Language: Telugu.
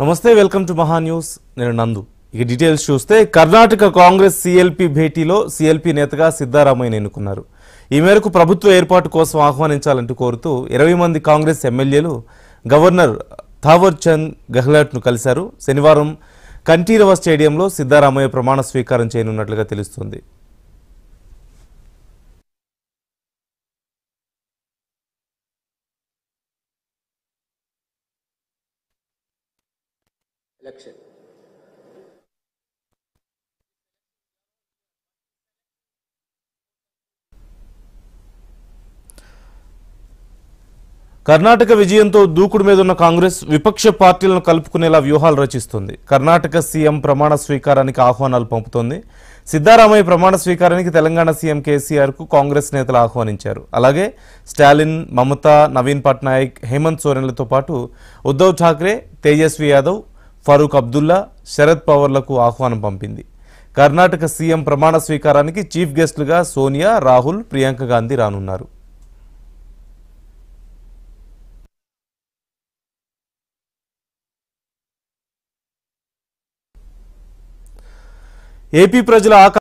నమస్తే వెల్కమ్ టు మహా న్యూస్. నేను నందు. ఇక డీటెయిల్స్ చూస్తే కర్ణాటక కాంగ్రెస్ సిఎల్పి భేటీలో సిఎల్పి నేతగా సిద్ధారామయ్యను ఎన్నుకున్నారు. ఈ మేరకు ప్రభుత్వ ఏర్పాటు కోసం ఆహ్వానించాలంటూ కోరుతూ ఇరవై మంది కాంగ్రెస్ ఎమ్మెల్యేలు గవర్నర్ థావర్ చంద్ గెహ్లాట్ను కలిశారు. శనివారం కంఠీరవ స్టేడియంలో సిద్ధారామయ్య ప్రమాణ స్వీకారం చేయనున్నట్లుగా తెలుస్తుంది. Election. కర్ణాటక విజయంతో దూకుడు మీద ఉన్న కాంగ్రెస్ విపక్ష పార్టీలను కలుపుకునేలా వ్యూహాలు రచిస్తుంది. కర్ణాటక సీఎం ప్రమాణ స్వీకారానికి ఆహ్వానాలు పంపుతోంది. సిద్ధారామయ్య ప్రమాణ స్వీకారానికి తెలంగాణ సీఎం కేసీఆర్కు కాంగ్రెస్ నేతలు ఆహ్వానించారు. అలాగే స్టాలిన్ మమతా నవీన్ పట్నాయక్ హేమంత్ సోరెన్లతో పాటు ఉద్ధవ్ ఠాక్రే తేజస్వి యాదవ్ ఫరూక్ అబ్దుల్లా శరద్ పవర్లకు ఆహ్వానం పంపింది. కర్ణాటక సీఎం ప్రమాణ స్వీకారానికి చీఫ్ గెస్టులుగా సోనియా రాహుల్ ప్రియాంక గాంధీ రానున్నారు. ఏపీ ప్రజల ఆకా